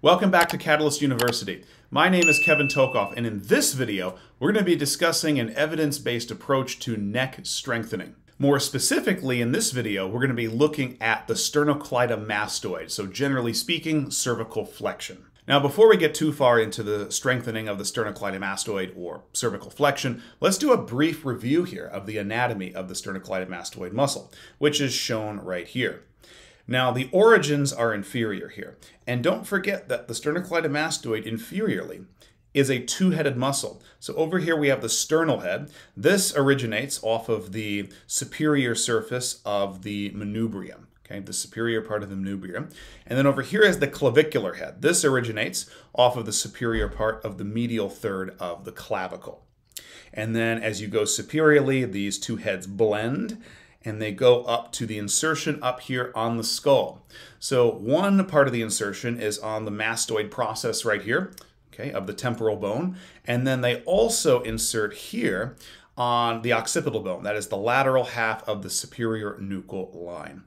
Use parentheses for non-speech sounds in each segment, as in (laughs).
Welcome back to Catalyst University. My name is Kevin Tokoph, and in this video, we're going to be discussing an evidence-based approach to neck strengthening. More specifically, in this video, we're going to be looking at the sternocleidomastoid, so generally speaking, cervical flexion. Now, before we get too far into the strengthening of the sternocleidomastoid or cervical flexion, let's do a brief review here of the anatomy of the sternocleidomastoid muscle, which is shown right here. Now, the origins are inferior here. And don't forget that the sternocleidomastoid inferiorly is a two-headed muscle. So over here we have the sternal head. This originates off of the superior surface of the manubrium, okay, the superior part of the manubrium. And then over here is the clavicular head. This originates off of the superior part of the medial third of the clavicle. And then as you go superiorly, these two heads blend and they go up to the insertion up here on the skull. So one part of the insertion is on the mastoid process right here, okay, of the temporal bone. And then they also insert here on the occipital bone. That is the lateral half of the superior nuchal line.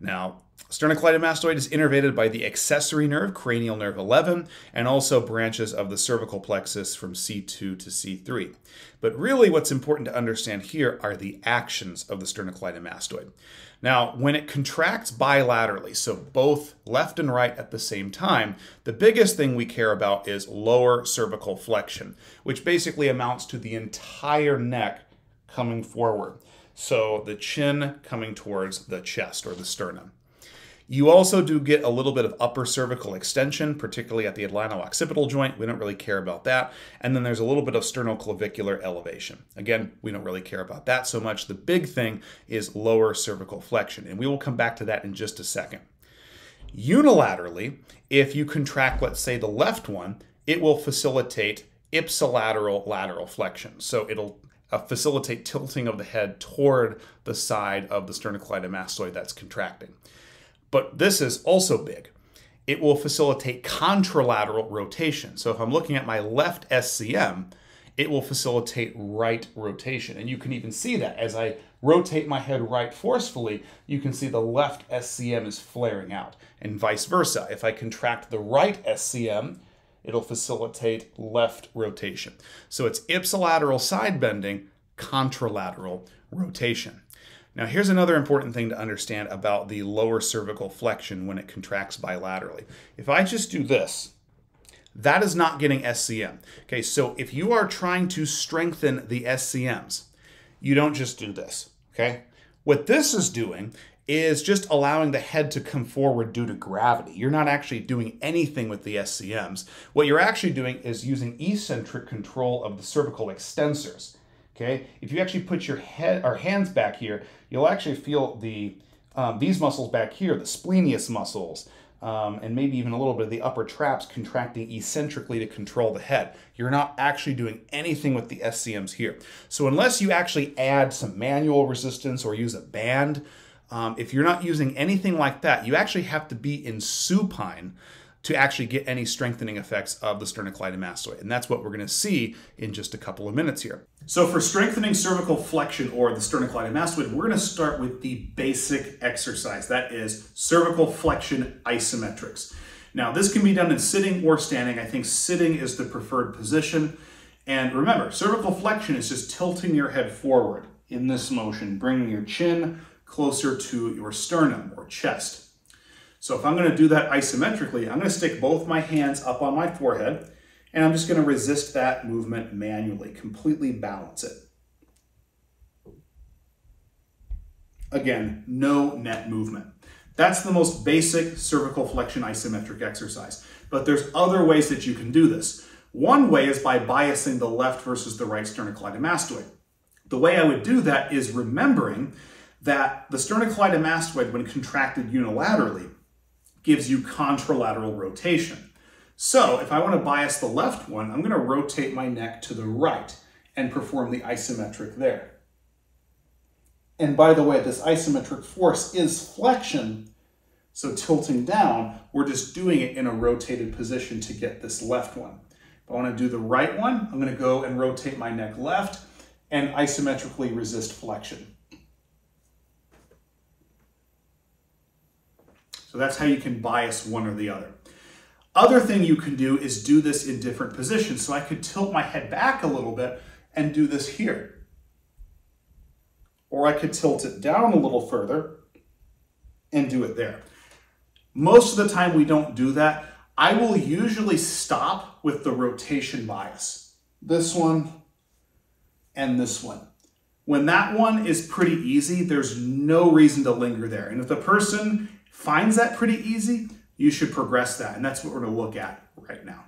Now, sternocleidomastoid is innervated by the accessory nerve, cranial nerve 11, and also branches of the cervical plexus from C2 to C3. But really what's important to understand here are the actions of the sternocleidomastoid. Now, when it contracts bilaterally, so both left and right at the same time, the biggest thing we care about is lower cervical flexion, which basically amounts to the entire neck coming forward. So the chin coming towards the chest or the sternum. You also do get a little bit of upper cervical extension, particularly at the atlanto-occipital joint. We don't really care about that. And then there's a little bit of sternoclavicular elevation. Again, we don't really care about that so much. The big thing is lower cervical flexion, and we will come back to that in just a second. Unilaterally, if you contract, let's say, the left one, it will facilitate ipsilateral lateral flexion. So it'll uh, facilitate tilting of the head toward the side of the sternocleidomastoid that's contracting. But this is also big. It will facilitate contralateral rotation. So if I'm looking at my left SCM, it will facilitate right rotation. And you can even see that as I rotate my head right forcefully, you can see the left SCM is flaring out and vice versa. If I contract the right SCM, it'll facilitate left rotation. So it's ipsilateral side bending, contralateral rotation. Now here's another important thing to understand about the lower cervical flexion when it contracts bilaterally. If I just do this, that is not getting SCM. Okay, so if you are trying to strengthen the SCMs, you don't just do this, okay? What this is doing is just allowing the head to come forward due to gravity. You're not actually doing anything with the SCMs. What you're actually doing is using eccentric control of the cervical extensors. Okay, if you actually put your head or hands back here, you'll actually feel the um, these muscles back here, the splenius muscles, um, and maybe even a little bit of the upper traps contracting eccentrically to control the head. You're not actually doing anything with the SCMs here. So unless you actually add some manual resistance or use a band, um, if you're not using anything like that, you actually have to be in supine to actually get any strengthening effects of the sternocleidomastoid. And that's what we're going to see in just a couple of minutes here. So for strengthening cervical flexion or the sternocleidomastoid, we're going to start with the basic exercise. That is cervical flexion isometrics. Now this can be done in sitting or standing. I think sitting is the preferred position. And remember, cervical flexion is just tilting your head forward in this motion, bringing your chin closer to your sternum or chest. So if I'm going to do that isometrically, I'm going to stick both my hands up on my forehead, and I'm just going to resist that movement manually, completely balance it. Again, no net movement. That's the most basic cervical flexion isometric exercise. But there's other ways that you can do this. One way is by biasing the left versus the right sternocleidomastoid. The way I would do that is remembering that the sternocleidomastoid, when contracted unilaterally, gives you contralateral rotation. So if I want to bias the left one, I'm going to rotate my neck to the right and perform the isometric there. And by the way, this isometric force is flexion, so tilting down, we're just doing it in a rotated position to get this left one. If I want to do the right one, I'm going to go and rotate my neck left and isometrically resist flexion. So that's how you can bias one or the other. Other thing you can do is do this in different positions. So I could tilt my head back a little bit and do this here. Or I could tilt it down a little further and do it there. Most of the time we don't do that. I will usually stop with the rotation bias. This one and this one. When that one is pretty easy, there's no reason to linger there. And if the person finds that pretty easy, you should progress that. And that's what we're gonna look at right now.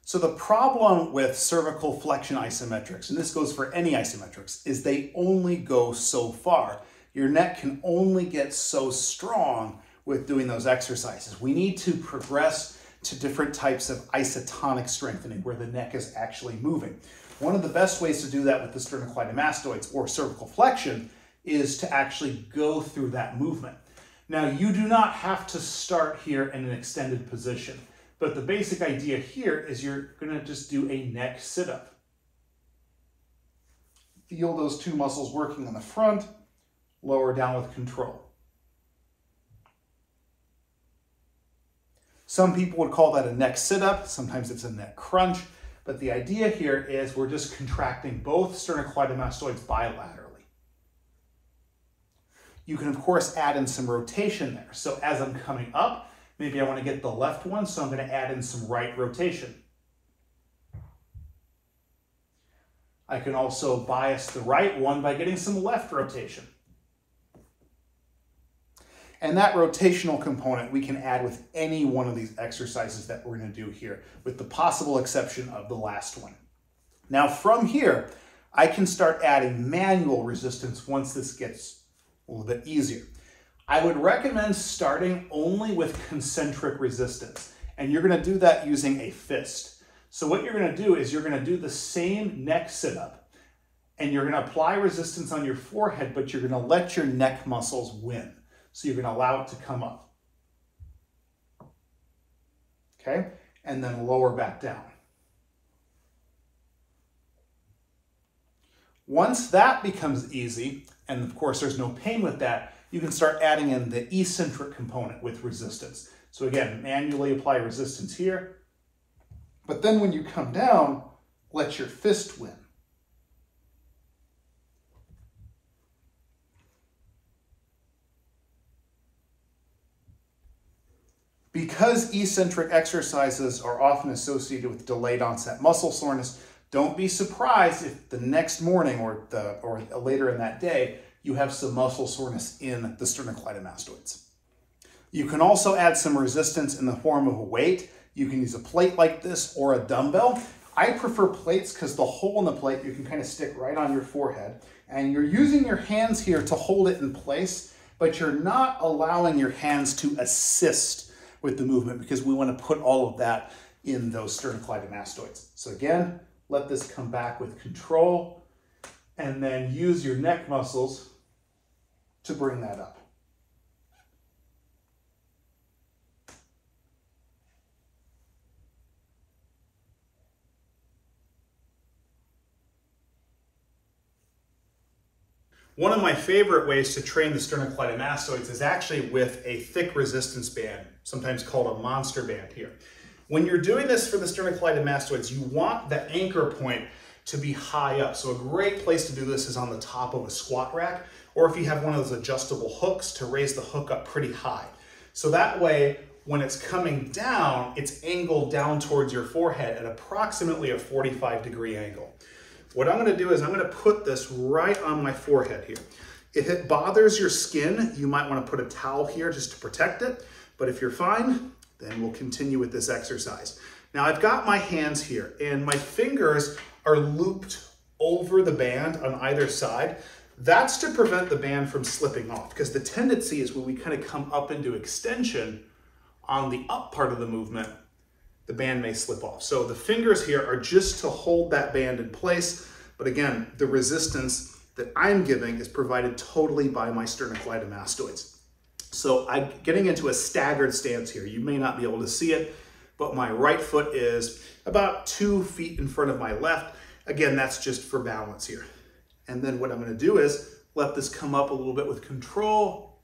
So the problem with cervical flexion isometrics, and this goes for any isometrics, is they only go so far. Your neck can only get so strong with doing those exercises. We need to progress to different types of isotonic strengthening where the neck is actually moving. One of the best ways to do that with the sternocleidomastoids or cervical flexion is to actually go through that movement. Now, you do not have to start here in an extended position, but the basic idea here is you're gonna just do a neck sit-up. Feel those two muscles working on the front, lower down with control. Some people would call that a neck sit-up, sometimes it's a neck crunch. But the idea here is we're just contracting both sternocleidomastoids bilaterally. You can, of course, add in some rotation there. So as I'm coming up, maybe I want to get the left one, so I'm going to add in some right rotation. I can also bias the right one by getting some left rotation. And that rotational component we can add with any one of these exercises that we're gonna do here, with the possible exception of the last one. Now from here, I can start adding manual resistance once this gets a little bit easier. I would recommend starting only with (laughs) concentric resistance, and you're gonna do that using a fist. So what you're gonna do is you're gonna do the same neck sit-up, and you're gonna apply resistance on your forehead, but you're gonna let your neck muscles win. So you're going to allow it to come up. Okay? And then lower back down. Once that becomes easy, and of course there's no pain with that, you can start adding in the eccentric component with resistance. So again, manually apply resistance here. But then when you come down, let your fist win. Because eccentric exercises are often associated with delayed onset muscle soreness, don't be surprised if the next morning or, the, or later in that day, you have some muscle soreness in the sternocleidomastoids. You can also add some resistance in the form of a weight. You can use a plate like this or a dumbbell. I prefer plates because the hole in the plate you can kind of stick right on your forehead and you're using your hands here to hold it in place, but you're not allowing your hands to assist with the movement because we want to put all of that in those sternocleidomastoids. So again, let this come back with control and then use your neck muscles to bring that up. One of my favorite ways to train the sternocleidomastoids is actually with a thick resistance band, sometimes called a monster band here. When you're doing this for the sternocleidomastoids, you want the anchor point to be high up. So a great place to do this is on the top of a squat rack, or if you have one of those adjustable hooks to raise the hook up pretty high. So that way, when it's coming down, it's angled down towards your forehead at approximately a 45 degree angle. What I'm gonna do is I'm gonna put this right on my forehead here. If it bothers your skin, you might wanna put a towel here just to protect it. But if you're fine, then we'll continue with this exercise. Now I've got my hands here and my fingers are looped over the band on either side. That's to prevent the band from slipping off because the tendency is when we kind of come up into extension on the up part of the movement, the band may slip off. So the fingers here are just to hold that band in place. But again, the resistance that I'm giving is provided totally by my sternocleidomastoids. So I'm getting into a staggered stance here. You may not be able to see it, but my right foot is about two feet in front of my left. Again, that's just for balance here. And then what I'm gonna do is let this come up a little bit with control,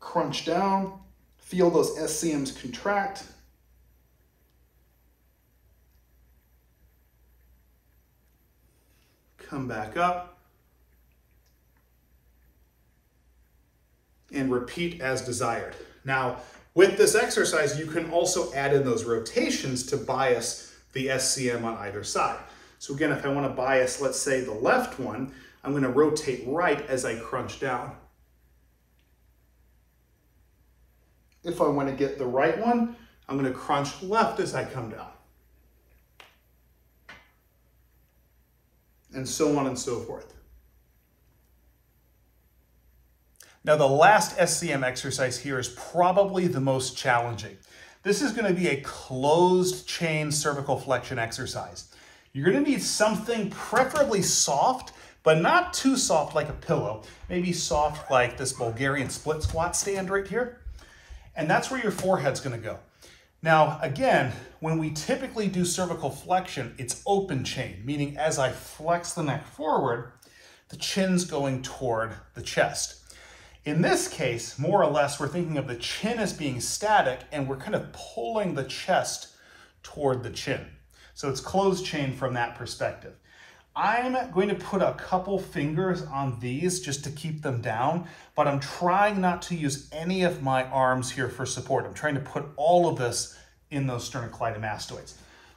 crunch down, feel those SCMs contract. Come back up. And repeat as desired. Now, with this exercise, you can also add in those rotations to bias the SCM on either side. So again, if I want to bias, let's say the left one, I'm going to rotate right as I crunch down. If I want to get the right one, I'm going to crunch left as I come down. And so on and so forth. Now the last SCM exercise here is probably the most challenging. This is going to be a closed chain cervical flexion exercise. You're going to need something preferably soft, but not too soft like a pillow. Maybe soft like this Bulgarian split squat stand right here. And that's where your forehead's going to go. Now, again, when we typically do cervical flexion, it's open chain, meaning as I flex the neck forward, the chin's going toward the chest. In this case, more or less, we're thinking of the chin as being static and we're kind of pulling the chest toward the chin. So it's closed chain from that perspective. I'm going to put a couple fingers on these just to keep them down, but I'm trying not to use any of my arms here for support. I'm trying to put all of this in those sternocleidomastoids.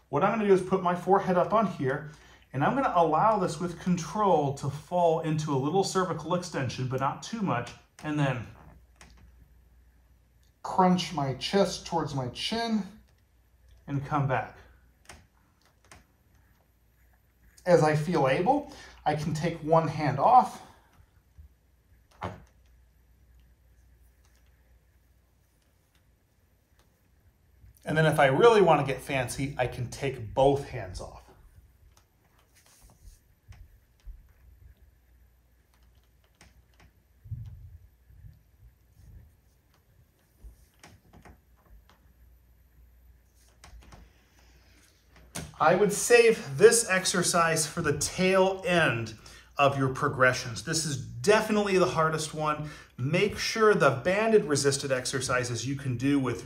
What I'm gonna do is put my forehead up on here, and I'm gonna allow this with control to fall into a little cervical extension, but not too much, and then crunch my chest towards my chin and come back. As I feel able, I can take one hand off And then if I really want to get fancy, I can take both hands off. I would save this exercise for the tail end of your progressions. This is definitely the hardest one. Make sure the banded resisted exercises you can do with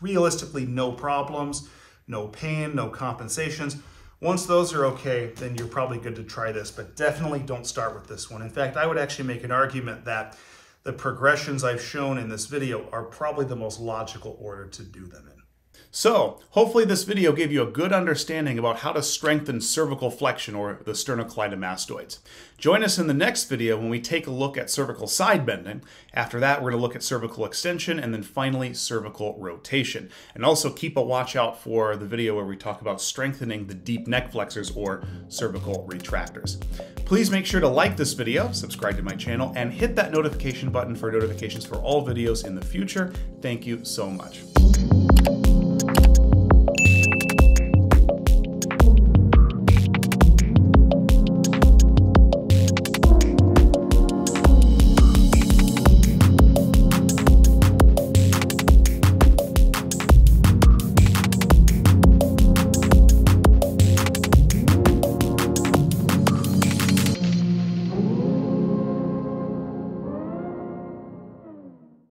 realistically no problems, no pain, no compensations. Once those are okay, then you're probably good to try this, but definitely don't start with this one. In fact, I would actually make an argument that the progressions I've shown in this video are probably the most logical order to do them in. So, hopefully this video gave you a good understanding about how to strengthen cervical flexion or the sternocleidomastoids. Join us in the next video when we take a look at cervical side bending. After that, we're going to look at cervical extension and then finally cervical rotation. And also keep a watch out for the video where we talk about strengthening the deep neck flexors or cervical retractors. Please make sure to like this video, subscribe to my channel, and hit that notification button for notifications for all videos in the future. Thank you so much.